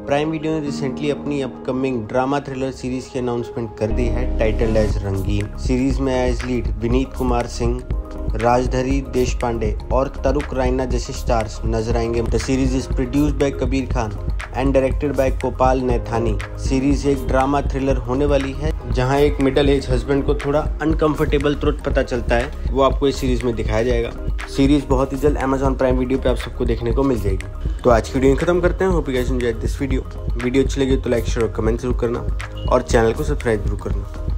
Prime video ने recently अपनी upcoming drama thriller series की अनाउंसमेंट कर दी है टाइटल्ड एज रंगीन सीरीज़ में as lead Vineet Kumar Singh, Rajshri Deshpande और तरुक रायना जैसे स्टार्स नज़र आएँगे। The series is produced by Kabir Khan and directed by Gopal Naithani series एक ड्रामा थ्रिलर होने वाली है, जहाँ एक मिडल एज हस्बैंड को थोड़ा अनकंफर्टेबल तुरंत पता चलता है। वो आपको इस सीरीज़ में दिखाया जाएगा। सीरीज़ बहुत ही जल्द अमेजॉन प्राइम वीडियो पे आप सबको देखने को मिल जाएगी। तो आज की वीडियो खत्म करते हैं। Hope you guys enjoy this video video अच्छी लगी तो लाइक शेयर और कमेंट ज़रूर करना और चैनल को सब्सक्राइब ज़रूर करना।